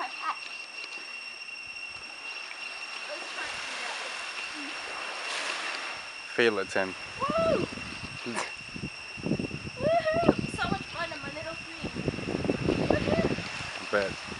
my hat. Let's try Feel it, Tim. that. Woo! Woohoo! So much fun on my little screen. Woohoo! Bet.